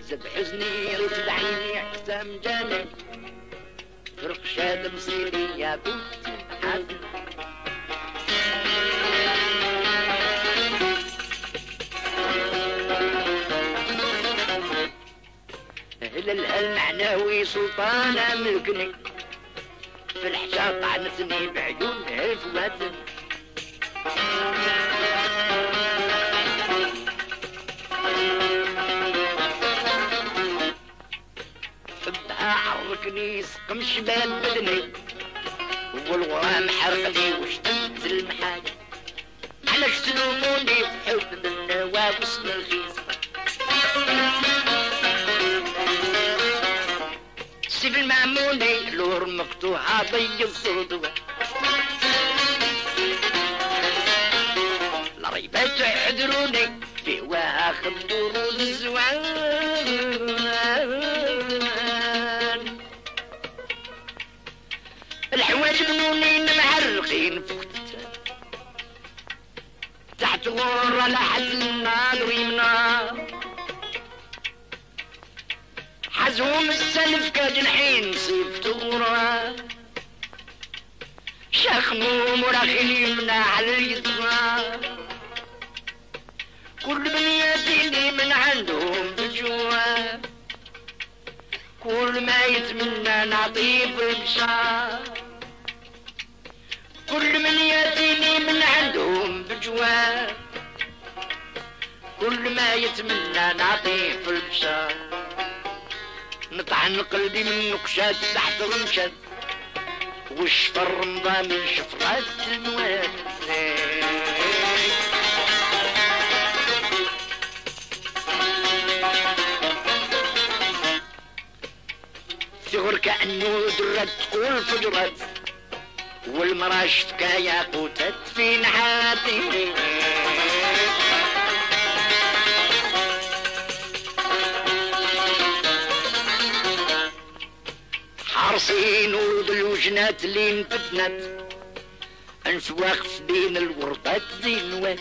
زد حزني رد عيني حسام جاني فرق شاد مصيري يا بنت حزن هلال المعناوي سلطانة ملكني في الحشا طعنتني بعيون الفواتن حبها عركني سقم شبال بدني. والغرام حرقني وشتمت المحاج. علاش تلوموني بحب النوابس الرخيص سيف المعمولي لور مقطوعة ضيق صوتها الريبات يحضروني في واها خدور الزوان. لحد النار ويمنا حزوم السلف كجنحين صيف غرة شخموم وراخين يمنع على اليسرى. كل من ياتيني من عندهم بجوا كل ما يتمنى نعطيه بالبشار كل من يأتيني من عندهم بجوا كل ما يتمنى نعطيه في البشار نطعن قلبي من نقشات تحت رمشات وشفر رمضان شفرات المواد ثغر كأنه درت والفجرت والمراش تكايا قوتت في نحاتي. حارسين ولد الوجنات اللي انفتنت انف واقف بين الوردات زينوات.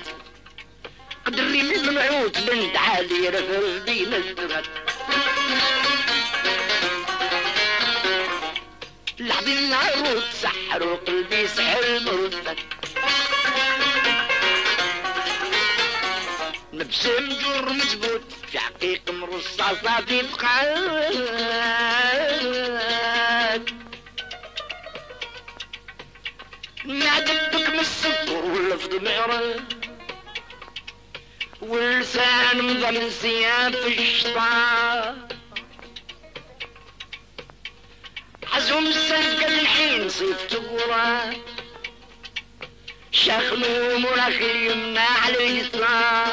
قدري من المنعوت بنت عالي رفل بين الدرات لحظي العروض سحروا قلبي سحر مردك نبسم جور مزبوط في حقيق مرصاصة في فقعات واللفظ معرض واللسان مضل سياب في الشطار حزوم السلف قد الحين صيف تقرا شخموم وراخ اليمنى على اليسرى.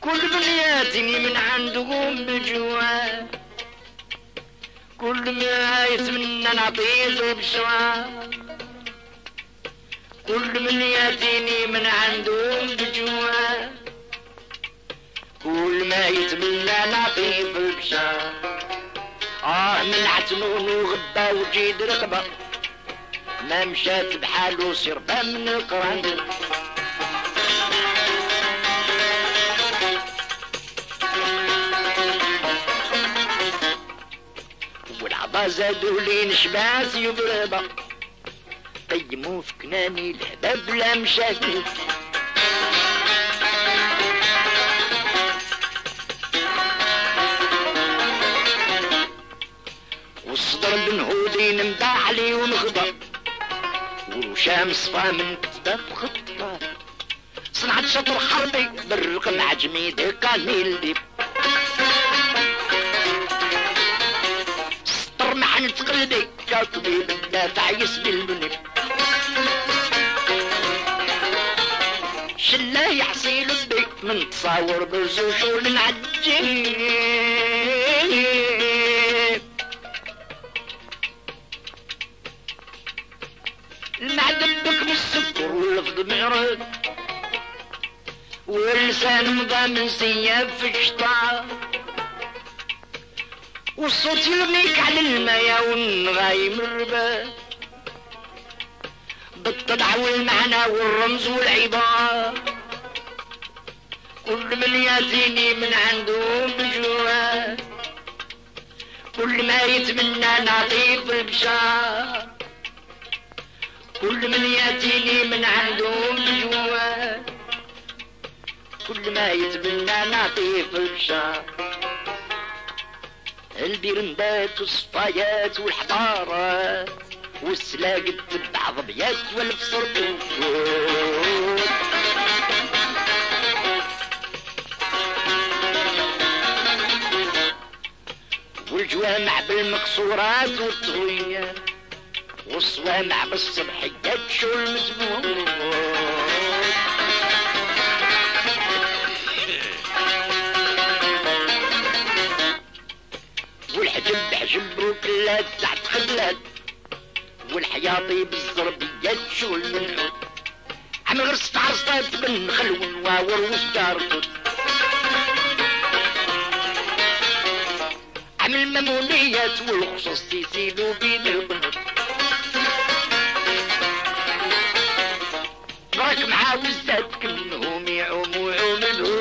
كل بنياتني من عندهم بجوا كل ما يتمنى نعطيه بشرى كل من ياتيني من عندهم بجوا كل ما يتمنى نعطيه بالبشار آه من عتنون وغبا وجيد رقبة. ما مشات بحاله سربة من القران والعبا زادوا لي نشباس يضربة قيموا في كناني الحباب لا مشاكل. والصدر بنهودي نمدع عليه ونغضب. وشام صفا من كتاب خطة صنعت شطر حربي بالرقم عجمي دقاني اللي سطر محنة قلبي كاتبي بالدافع يسبي البنب شلا يحصي لبي من تصاور بالزوجول نعجيب المعدن بك بالسكر واللفظ معرض واللسان مضامن سياب في الشطار والصوت يرميك على المايا والنغايم الربا. بالطبع والمعنى والرمز والعبارة. كل من ياتيني من عنده بجوع. كل ما يتمنى نعطيه في البشار كل من ياتيني من عنده بجوع. كل ما يتمنى نعطيه في البشار البيرندات والصفايات والحضارات والسلاق تبع ضبيات والفصر والجوامع بالمقصورات والطويات والصوامع بالصبحيات شو المزبوط والحجب حجب وكلات تحت خدلات والحياطي بالزربيات شو المنحوت عم غرست عرصات بن خلو واور المموليات والخصوص يسيلوا بين البنات راك مع وزات كلهم يعوموا عوم الهوس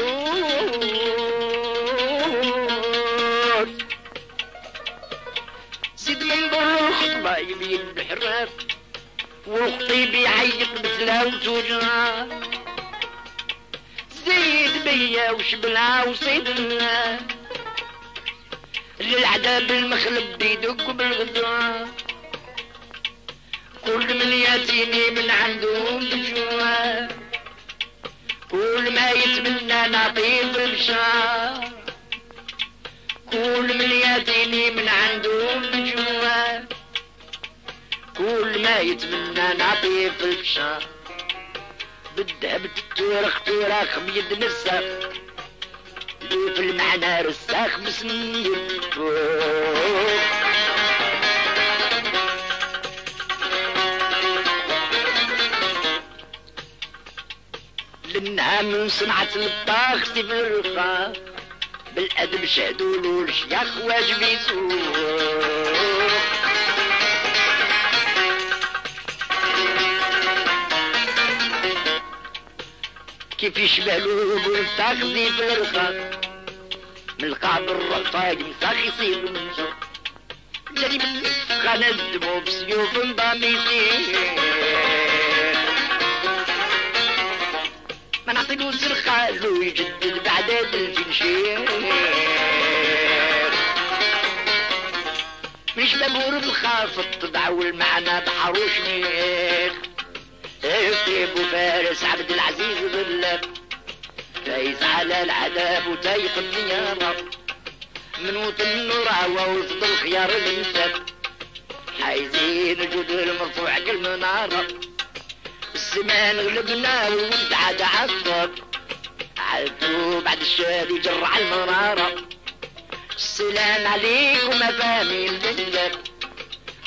زيد من بر الخطبة يبين الحراف والخطيب يعيق بتلاوته جرا زيد بيا وشبلها وصيدنا. للعذاب المخلب بيدق بالغدوة كل من يأتيني من عندهم بجوع كل ما يتمنى نعطيه بالبشار كل من يأتيني من عندهم بجوع كل ما يتمنى نعطيه في البشار بالذهب تتورخ توراخ بيد نسخ المعنى رساخ بسنين لانها من صنعة الطاخ سيف الرخاخ بالأدب شهدوا له الشياخ واجب يسوق كيف يشبه له بالتاخذي في الرخاخ من القعب يصير من جوع الذي من غندمو بسيوف ضاميسين ما نعطيلو سرخالو يجدد بعداد الجنشير مش مبور بالخافض تدع والمعنى بحروش ميخ ابو فارس عبد العزيز ظلك فايز على العذاب وتايق النيارة من وطن النور ووسط الخيار الانساب حايزين جود المرفوع كالمنارة الزمان غلبنا والود عاد عصب عدو بعد الشاد يجرع المنارة. السلام عليكم مفامي الليل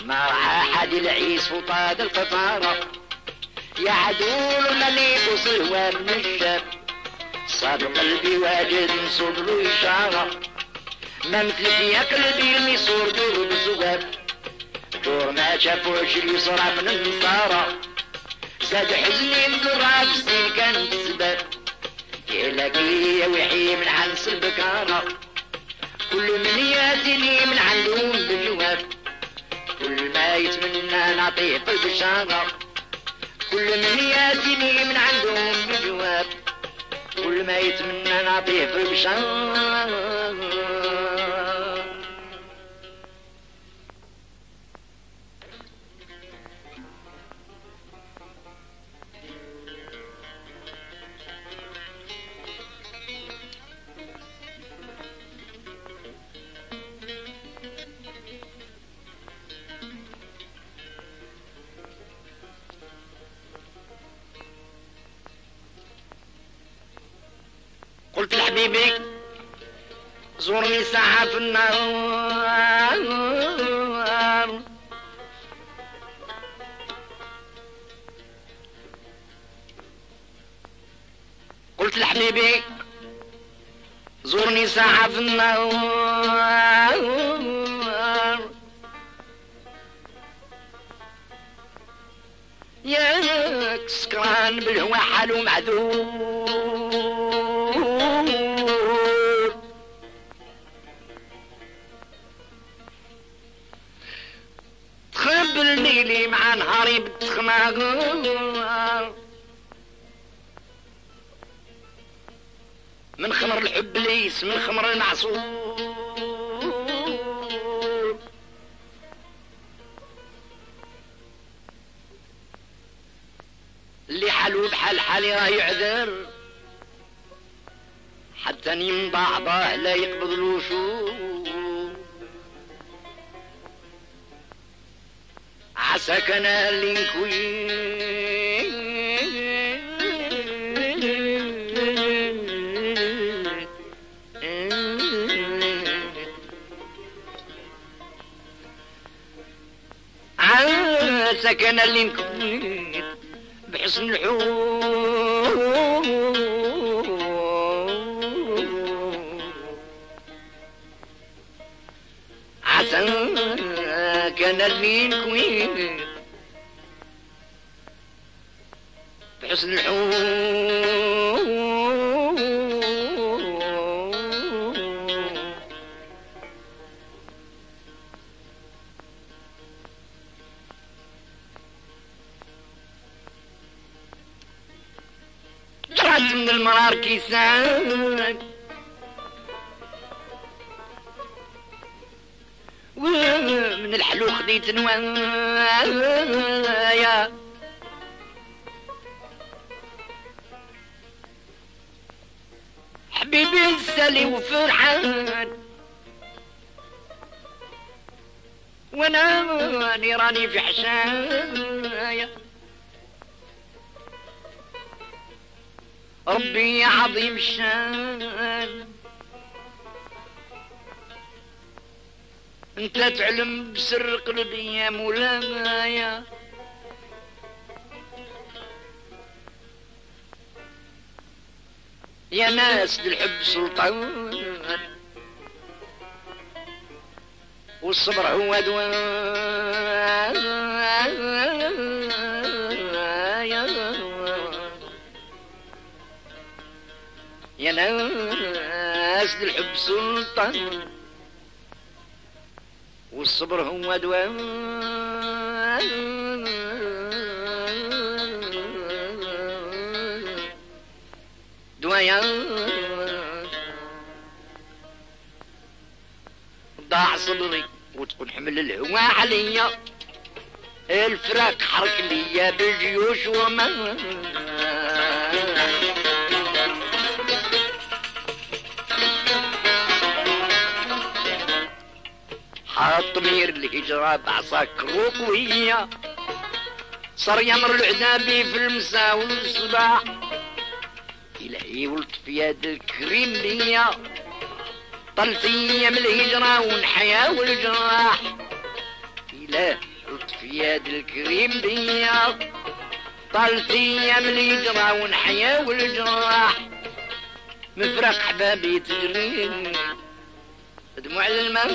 ما راح حد العيس وطاد القطارة. يا عدول المليك وصلوى من الشاب. صار قلبي واجد له إشارة ما مثلك يا قلبي اللي صور دور بزواب دور ما شافوش اللي صرع من النصارى زاد حزني من الرابسين كان السبب يلاقي ويحيي من عنس البكارة كل من ياتيني من عندهم بالجواب كل ما يتمنى نعطيه بالبشارة كل من ياتيني من عندهم بالجواب كل ما يتمنى نعطيه في البشارة لحبيبي زورني ساعة في النهار. قلت لحبيبي زورني ساعة في النهار. ياك سكران بالهوى حالو معذور. تخبرني لي مع نهاري بالتخماغ من خمر الحب ليس من خمر المعصوم اللي حلو بحال حالي راه يعذر. حتى نيم بعضه لا يقبض الوشوش عساك أنا اللي نكوي بحسن الحور عسى كان اللي نكوين بحسن الحور جرت من المرار كيسان. ومن الحلو خديت نوايا حبيبي السالي وفرحان. وأنا راني راني في حشايا ربي عظيم الشان. انت تعلم بسر قلبي يا مولاي يا ناس بالحب سلطان. والصبر هو دواء. يا ناس الحب سلطان. والصبر هو دواء ضاع صبري وتكون حمل الهوى عليا. الفراق حرك ليا بالجيوش وما حاط مير الهجرة بعصاك روقوية صار يمر العذابي في المساء والصباح. إلهي ولطف يد الكريم ليا طلت أيام الهجرة والحياة والجراح. إله لطف يد الكريم ليا طلت أيام الهجرة والحياة والجراح. مفرق حبابي تجري دموع الماء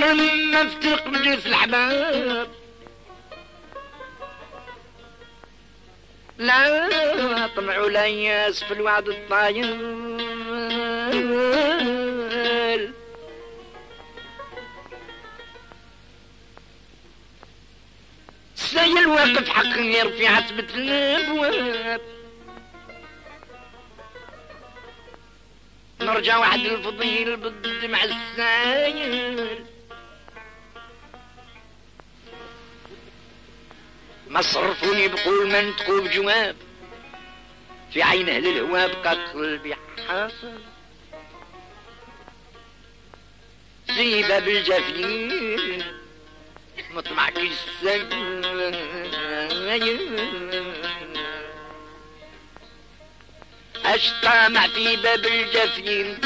دار مفترق مجلس الأحباب لا طمعوا لا ياس في الوعد الطايل سيل الواقف حق يرفع عتبة الابواب نرجع واحد الفضيل بالدمع السايل صرفوني بقول ما نتقوا بجواب في عين أهل الهوى بقى قلبي حاصل في باب الجفين مطمع كيسان اشطامع في باب الجفين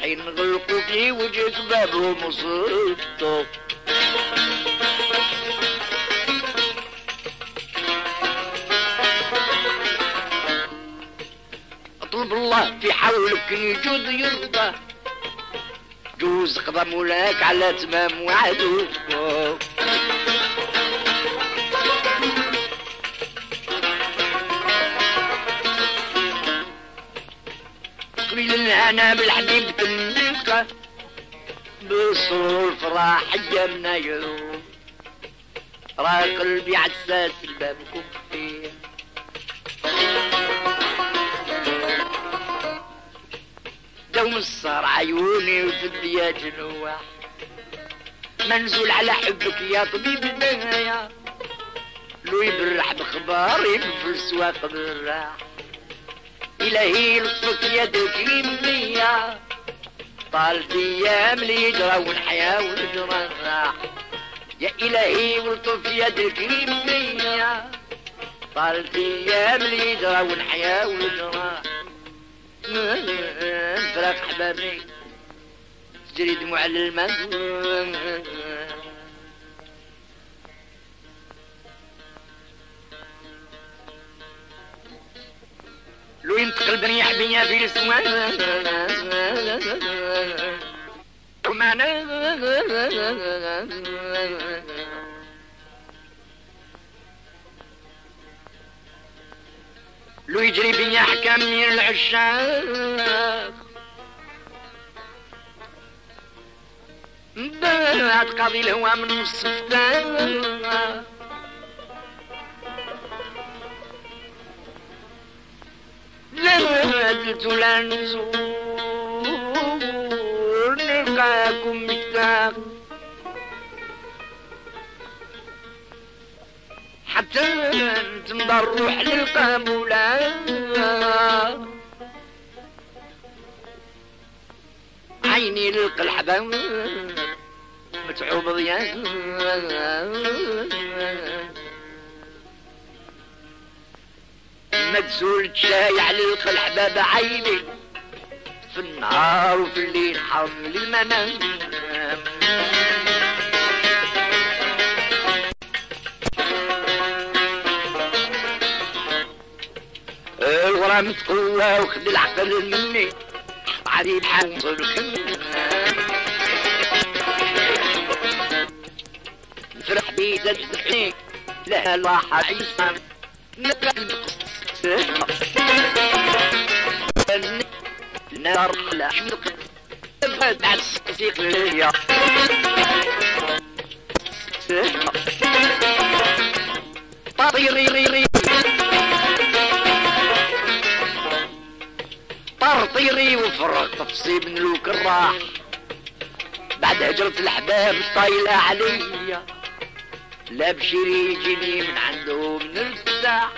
حين غلقوا في وجهك بابهم وصدتوا اطلب الله في حولك يجود يرضى. جوز قضى مولاك على تمام وعدو. قبيل الهنا بالحبيب تنلقى بصور فرح جمنا يروم. راه قلبي عساس الباب الصار عيوني وفديا جنوح منزول على حبك يا طبيب النهاية. لو يبرح بخباري في السواق بالراح إلهي لطفك يدك يمنية طالت أيام اللي يجرى والحياة والجراح يا إلهي ولطف يدك يمنية طالت أيام يجرى والحياة والجراح فراق حبابي تجري دموع للماء لو ينتقل بني حبيا في السماء ومعنا لو يجري بيا حكام من العشاق. بعد قاضي الهوى من الصفتان لا قلت لا نزور نلقاكم مشتاق حتى تمضى الروح للقابولة عيني للقلحبة. متعوب ضيان مدسول شاي على القلحبة بعيني. في النهار وفي الليل حرم المنام الغرام تقوى وخد العقل مني. عريب حنصل فرح بي زدحني لا الله عيسى. نقل نار لا حمق بعد السيق ليا طيري ري ري طرطيري وفرق تفصيل من الراح بعد هجرة الأحباب طايلة عليا لا بشري يجيني من عندهم نرتاح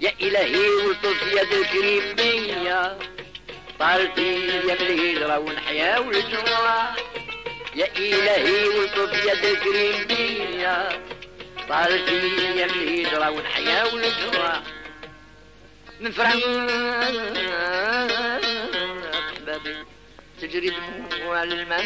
يا إلهي ولطف يد الكريم بيا. طالتي يا الهجرة والحياة والجراح يا إلهي ولطف يد الكريم بيا. طالتي يا الهجرة والحياة والجراح من أحبابي تجري دموع الماء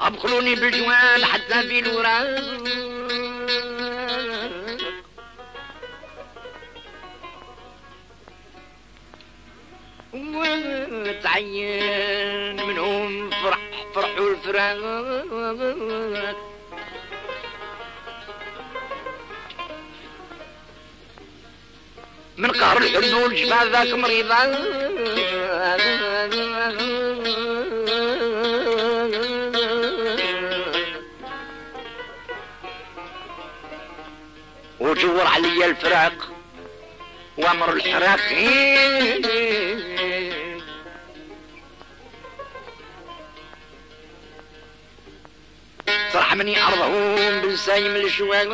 أبخلوني بالجوال حتى في الوراق وتعين منهم فرح فرحوا الفراق. من قهر الحلول جبال ذاك مريضا. وجور عليا الفراق وامر الحراق صرح مني أرضهم بالسايم الشواق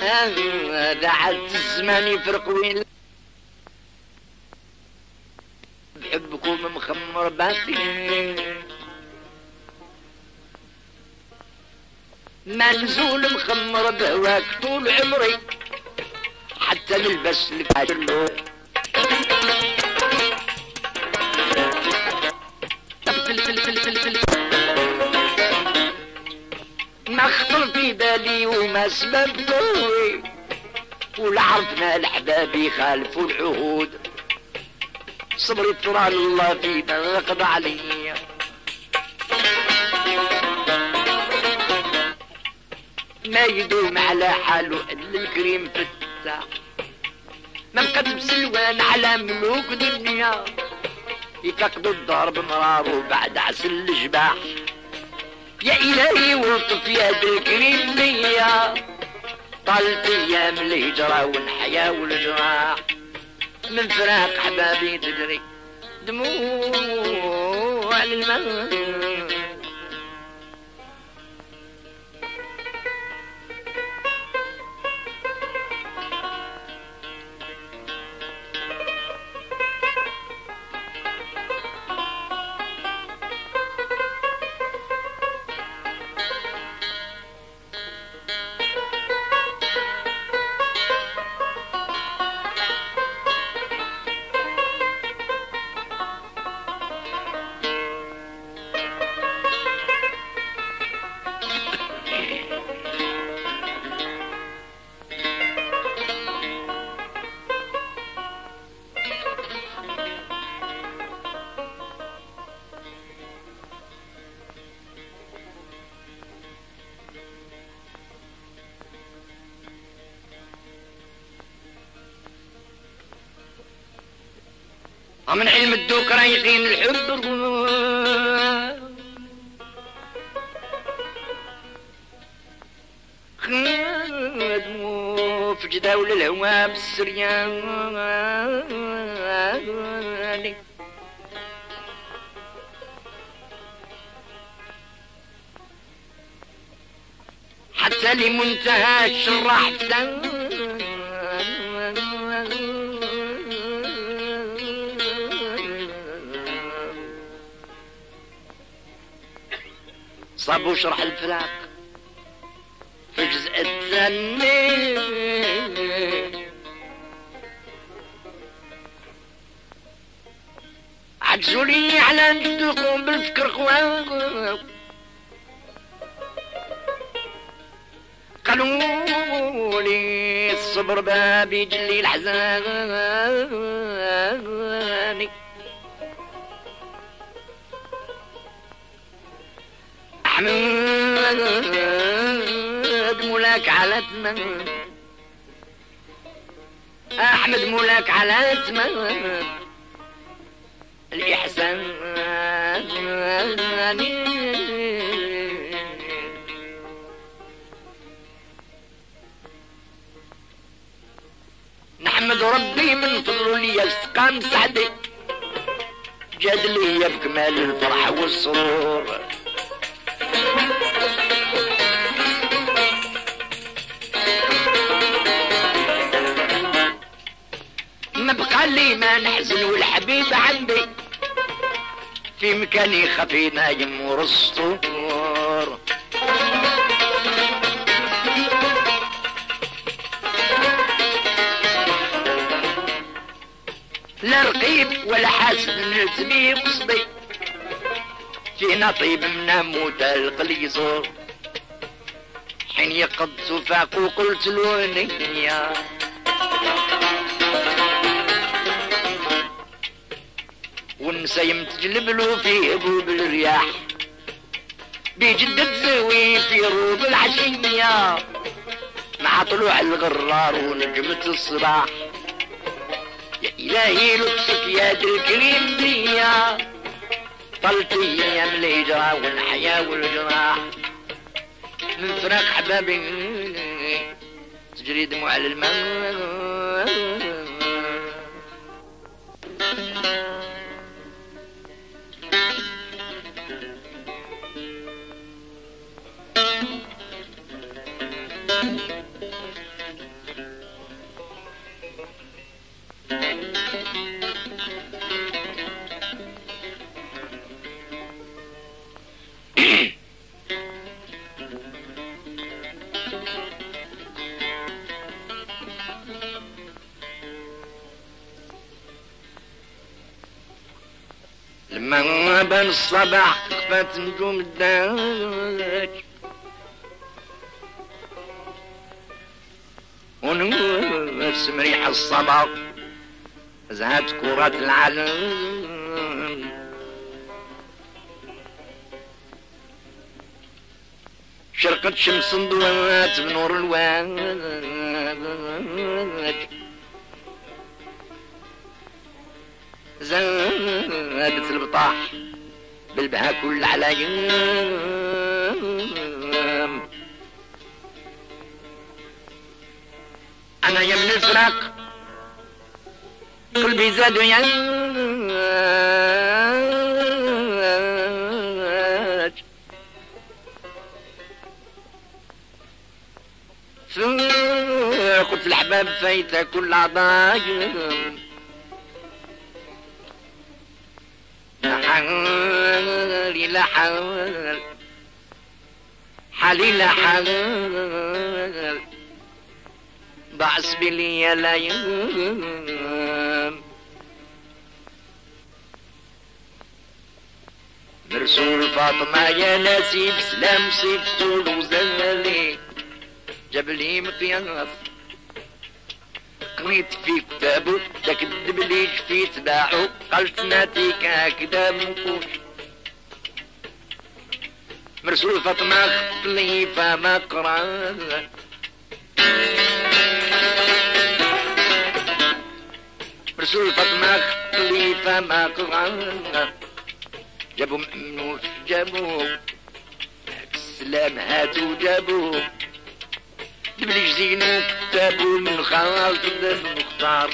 هذا عاد الزمان يفرق وين بحبكم مخمر باقي ما نزول مخمر بهواك طول عمري. حتى نلبس الكاشلو ما خطر في بالي وما سبب ضروري ولا عرفنا الحباب يخالفوا العهود. صبري ترى الله في نقض عليا ما يدوم على حاله الكريم فتاح ما مقدم سلوان على ملوك دنيا. يفقدوا الدار بمرار بعد عسل الجباح. يا إلهي والطف يا بالكريم ليا طالت أيام الهجرة والحياة والجراح من فراق حبابي تجري. دموع الماء ومن علم الدوك رايقين الحب؟ خدموا في جداول الهوى بالسريان. حتى لمنتهى الشراح صاب وشرح الفراق. في الجزء الثاني. عجزوا لي على ندقوا بالفكر خوان قالوا لي الصبر باب يجلي الحزان أحمد مولاك على تمام أحمد مولاك على تمام الإحسان نحمد ربي من فضله لي استقام سعدي جاد لي بكمال الفرح والسرور. ما بقى لي ما نحزن والحبيب عندي. في مكاني خفي نايم ورسطور لا رقيب ولا حاسد نلزمي قصدي. فينا طيب من موت القليزور حين يقض سفاق وقلت له والنسايم تجلب له في هبوب الرياح بجدة زوي في روب العشية مع طلوع الغرار ونجمة الصباح. يا إلهي لطفك يا ذا الكريم بيا. طلت أيام الهجرة والحياة والجراح من فراق حبابي. تجري دموع على الماء بان الصباح خفت نجوم الداج ونوس مريح الصبا زهت كرة العالم شرقت شمس ضوات بنور الواج بالبها كل عليم أنا يا من الفراق قلبي زاد يا قلت الحباب فايتة كل عضايم حال حالي لا حال بعس بلي يا لايم مرسول فاطمة يا ناسي بسلام صيف طول وزلي. جبلي مقياس. قريت في كتابه داك الدبليج في تباعه قلت ناتيك هكذا منقوش مرسول فاطمة خطلي فما قرا مرسول فاطمة خطلي فما قرا جابوا منوش جابوا. السلام هاتوا جابوا. بلي زينو كتابو من خالد المختار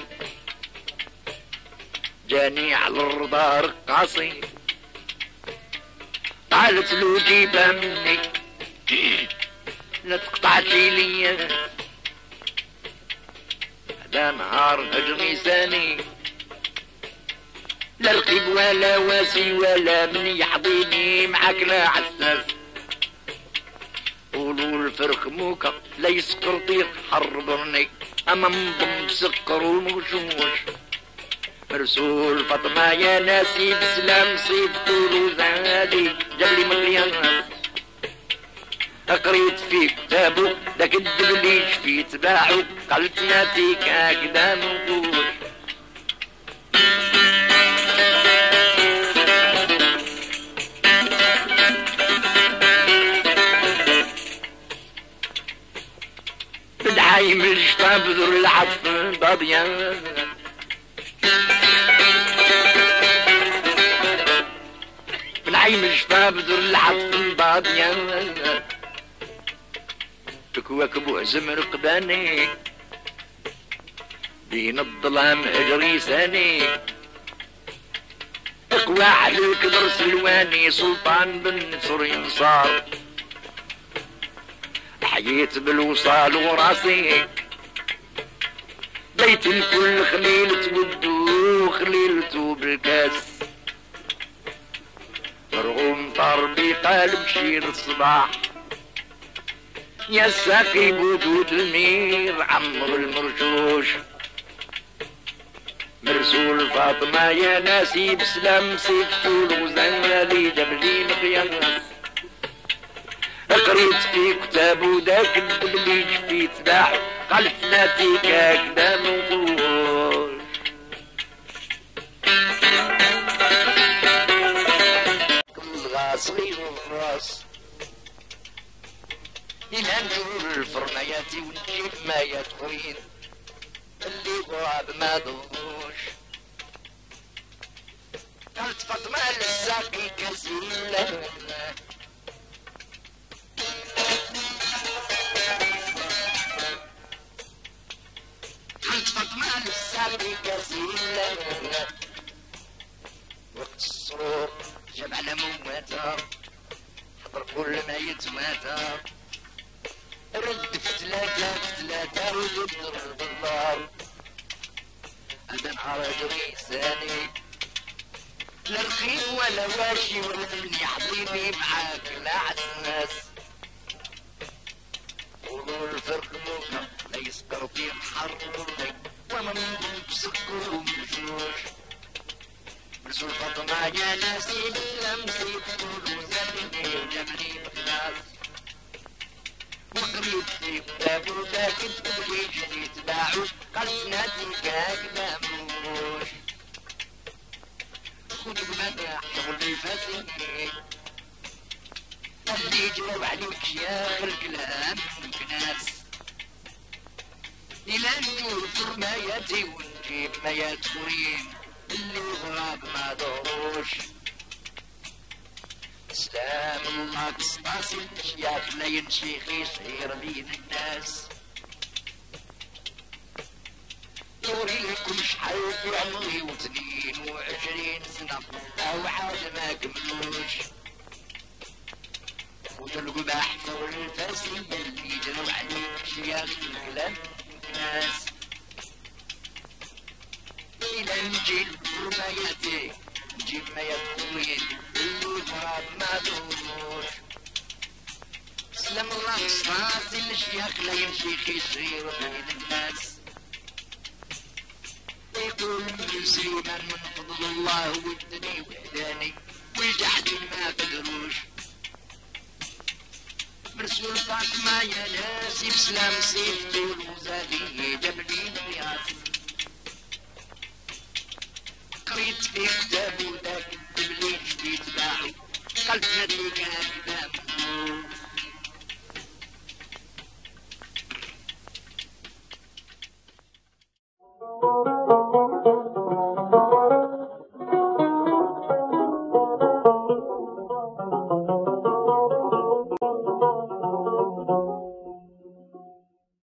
جاني على الرضا رقاصي قالت له جيبها مني لا تقطعتي ليا. هذا نهار هجري ثاني لا رقيب ولا واسي ولا من يحضيني معاك لا عساس. قولوا الفرخ موكا يسكر طير حربرني اما منضم سكر ومغشوش مرسول فاطمة يا ناسي بسلام صيف طول زادي جبلي مليان قريت في كتابه داك الدبليش في تباعه. قلت ناتيك هكذا منقوش بدعايم الشطاب ذر العطف بابيان بدعايم الشطاب ذر العطف بابيان تكواكب وزمر قباني بين الظلام اجري ثاني. اقوى على الكبر سلواني سلطان بن نصر ينصار. حييت بالوصال وراسي. بيت الكل خليل تودو خليلتو بالكاس رغم طربي قلب شير الصباح يا ساقي بوجود المير عمر المرشوش مرسول فاطمة يا ناسي بسلام سيف طول وزنالي جبلي مقياس. قريت في كتاب وداك الدبليج في تباع قالت ناتيك هكذا موضوع صغير الراس إلى نجور الفرنيات ما تخرين اللي غاب ما ضوش قالت فاطمة للساقي كسيلة وقت السرور جمع موماتا حضر كل ما رد في ثلاثة في ثلاثة هذا نهار ريساني لا رخيص ولا واشي ولا يا حبيبي معاك لا عساس قولوا الفرق موكا لا يسكر في الحر وما بسكر ومجوش برسول فاطمة يا ناسي باللمسي تقولوا زمني وجملي بخلاص وقريت في كتاب وذاك الدنيا جديد باعوا قلتنا تلقاك ماموش خذ المدح شغل فاسدين اللي يجرب عليك يا الكلام إلى نجور فرماياتي ونجيب ميات كورين اللي غراب ما دوروش سلام الله قسطاسي الاشياخ لا ينشيخ يصير بين الناس. يوريكم شحال في عمري وثنين وعشرين سنة أو عاد ما كملوش. والقباح فوق الفاسي اللي جروا عليك شياخ الكلام. ناس إلى نجي رماياتي نجيب ما يدخوين اللي مراد ما دوروش سلام الله صاصي الشياخ لا يمشي خير بين الناس. يقول مسلما من فضل الله ودني وحداني والجحد ما قدروش برسول فاطمة يا ناسي بسلام سيف طول وزادي جبلي نياس قريت في كتاب وذاك الدبلي جديد باعي قلبنا اللي كان